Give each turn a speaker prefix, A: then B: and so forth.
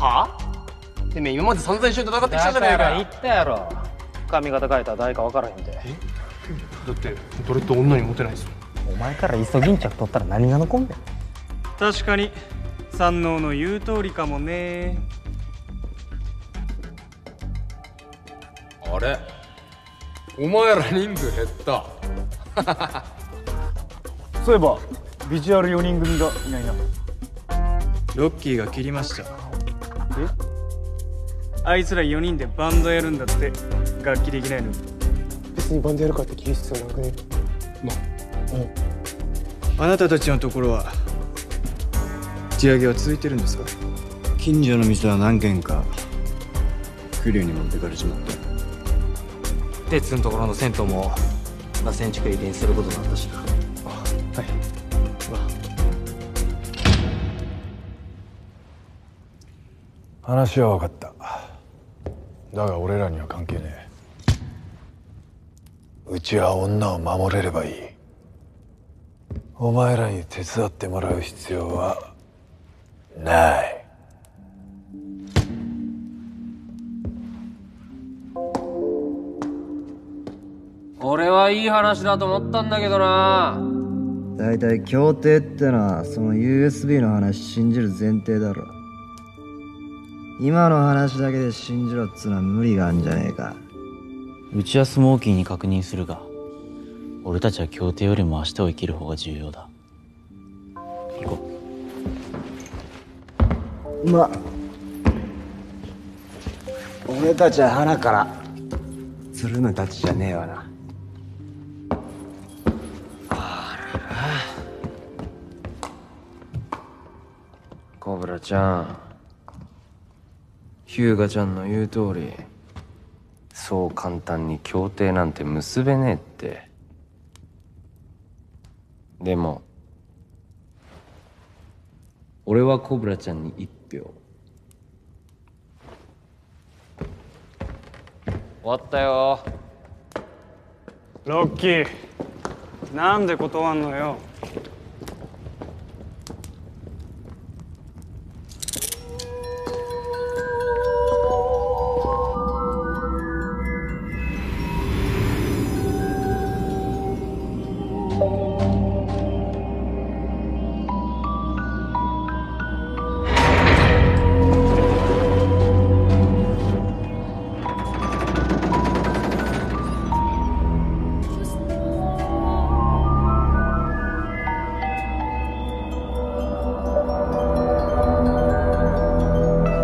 A: は？あてめえ今まで散々一緒に戦ってきたじゃねえかよ。
B: ったやろ。髪型変えたら誰か分からへんで。
A: だってどれと女にモテないですよ
B: お前からイソギンチャク取ったら何が残んねん。
C: 確かに。三能の言う通りかもね。
D: あれ？お前ら人数減った。
E: そういえばビジュアル4人組がいないな。
C: ロッキーが切りました。えあいつら4人でバンドやるんだって。楽器できないの
A: 別にバンドやるかって切る必要なくね。
C: あなたたちのところは地上げは続いてるんですか？
F: 近所の店は何軒かクリューに持ってかれちまった
B: 鉄のところの銭湯も螺旋地区へ移転することになったしな
G: 話は分かった。だが俺らには関係ねえ。うちは女を守れればいい。お前らに手伝ってもらう必要はない。
H: 俺はいい話だと思ったんだけどな。
F: 大体協定ってのはその USB の話信じる前提だろ今の話だけで信じろっつうのは無理があんじゃねえか。
I: うちはスモーキーに確認するが俺たちは協定よりも明日を生きる方が重要だ。行こ
F: ま俺たちは花からつるむたちじゃねえわな。
H: コブラちゃんヒューガちゃんの言う通り。そう簡単に協定なんて結べねえって。でも俺はコブラちゃんに一票。終わったよ。
C: ロッキーなんで断んのよ home.